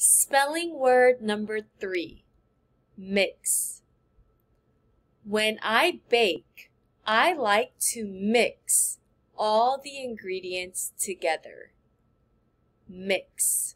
Spelling word number three mix. When I bake, I like to mix all the ingredients together. Mix.